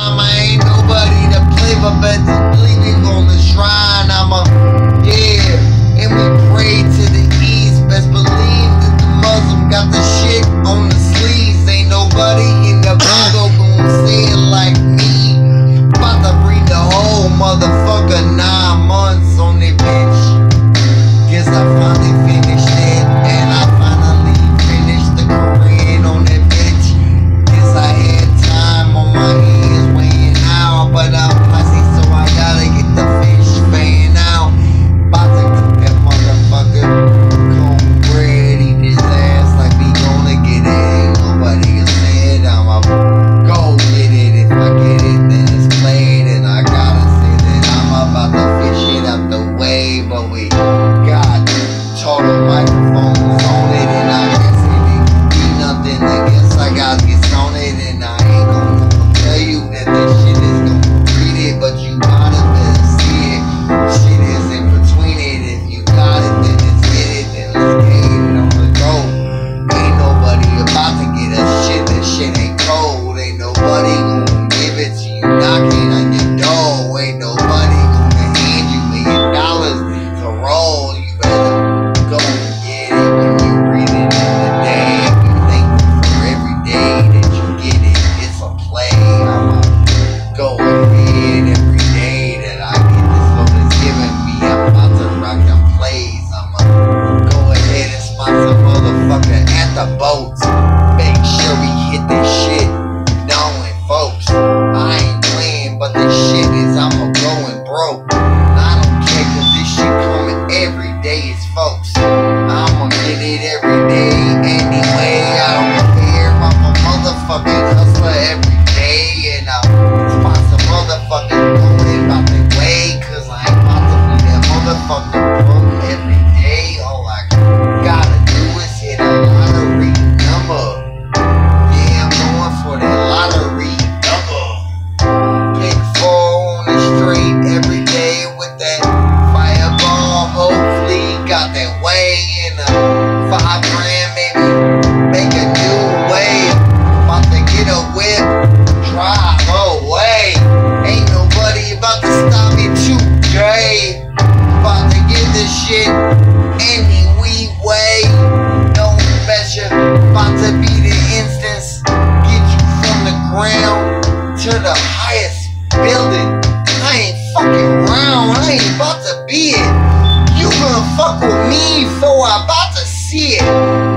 time. I ain't nobody to play, but better believe me on the shrine. I'm a yeah. For with me, for I'm about to see it.